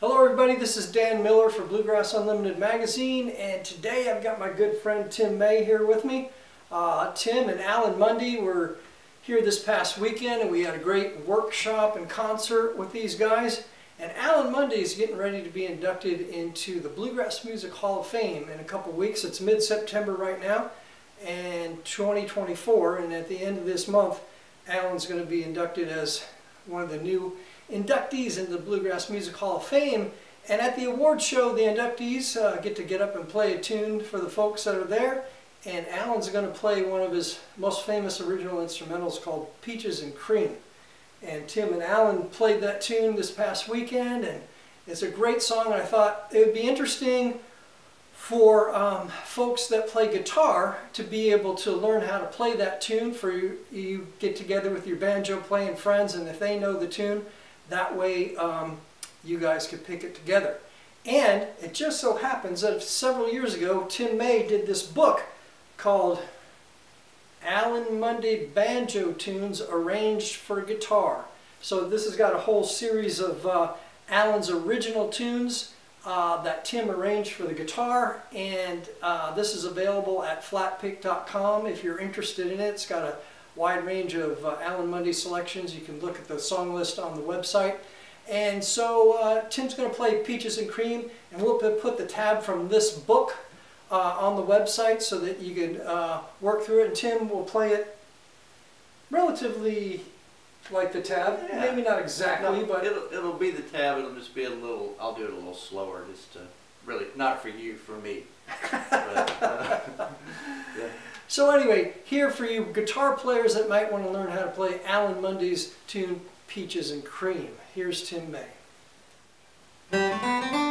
Hello everybody, this is Dan Miller for Bluegrass Unlimited Magazine and today I've got my good friend Tim May here with me. Uh, Tim and Alan Munde were here this past weekend and we had a great workshop and concert with these guys and Alan Munde is getting ready to be inducted into the Bluegrass Music Hall of Fame in a couple weeks. It's mid-September right now and 2024 and at the end of this month Alan's going to be inducted as one of the new inductees into the Bluegrass Music Hall of Fame. And at the award show, the inductees uh, get to get up and play a tune for the folks that are there. And Alan's going to play one of his most famous original instrumentals called Peaches and Cream. And Tim and Alan played that tune this past weekend, and it's a great song. And I thought it would be interesting for um, folks that play guitar to be able to learn how to play that tune for you, you get together with your banjo playing friends and if they know the tune that way um, you guys could pick it together. And it just so happens that several years ago, Tim May did this book called Alan Munde Banjo Tunes Arranged for Guitar. So this has got a whole series of uh, Alan's original tunes uh, that Tim arranged for the guitar and uh, this is available at flatpick.com if you're interested in it. It's got a wide range of uh, Alan Munde selections. You can look at the song list on the website. And so uh, Tim's going to play Peaches and Cream, and we'll put the tab from this book uh, on the website so that you can uh, work through it. And Tim will play it relatively like the tab. Yeah. Maybe not exactly, no, but it'll it'll be the tab. It'll just be a little. I'll do it a little slower, just to really not for you, for me. but, uh, yeah. So anyway, here for you guitar players that might want to learn how to play Alan Munde's tune Peaches and Cream. Here's Tim May.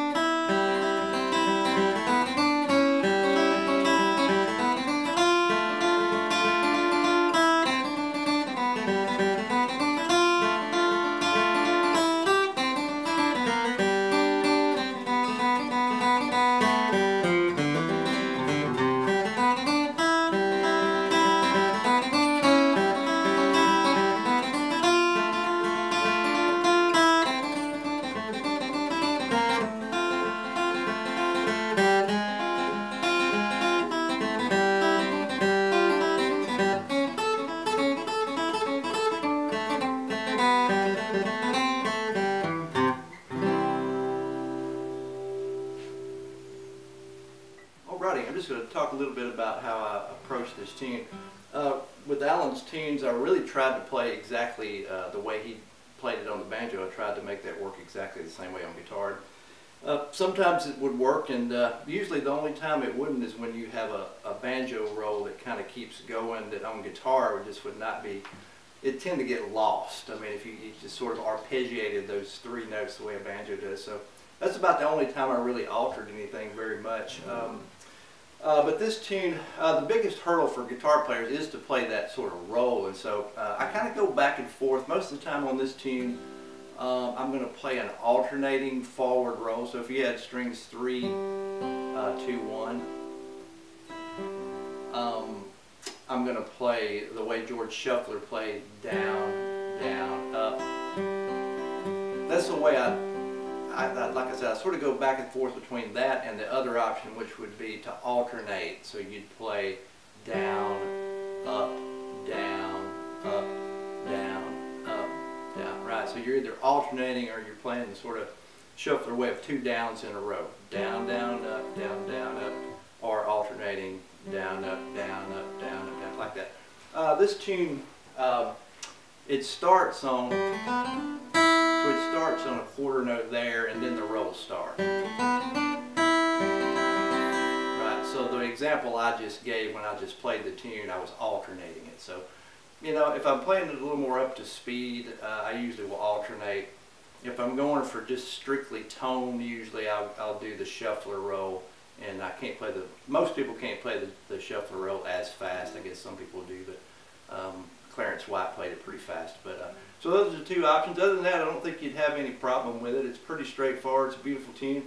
To talk a little bit about how I approach this tune. Uh, with Alan's tunes, I really tried to play exactly uh, the way he played it on the banjo. I tried to make that work exactly the same way on guitar. Uh, sometimes it would work, and uh, usually the only time it wouldn't is when you have a, a banjo roll that kind of keeps going that on guitar would just would not be, it tend to get lost. I mean, if you, you just sort of arpeggiated those three notes the way a banjo does. So that's about the only time I really altered anything very much. Um, uh, but this tune, uh, the biggest hurdle for guitar players is to play that sort of roll. And so uh, I kind of go back and forth. Most of the time on this tune, um, I'm going to play an alternating forward roll. So if you had strings 3, uh, 2, 1, um, I'm going to play the way George Shuffler played down, down, up. That's the way I, I, like I said, I sort of go back and forth between that and the other option, which would be to alternate. So you'd play down, up, down, up, down, up, down, right? So you're either alternating or you're playing the sort of shuffler way of two downs in a row. Down, down, up, down, down, up, or alternating down, up, down, up, down, up, down, like that. Uh, this tune, uh, it starts on so it starts on a quarter note there and then the roll starts. Right, so the example I just gave when I just played the tune, I was alternating it. So, you know, if I'm playing it a little more up to speed, uh, I usually will alternate. If I'm going for just strictly tone, usually I'll, I'll do the shuffler roll and I can't play the, most people can't play the, the shuffler roll as fast. I guess some people do, but um, Clarence White played it pretty fast. But uh, so those are the two options. Other than that, I don't think you'd have any problem with it. It's pretty straightforward. It's a beautiful tune.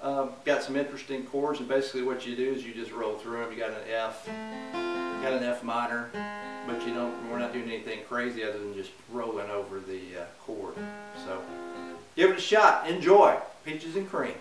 Um, got some interesting chords, and basically what you do is you just roll through them. You got an F, got an F minor, but you don't. We're not doing anything crazy other than just rolling over the uh, chord. So give it a shot. Enjoy. Peaches and Cream.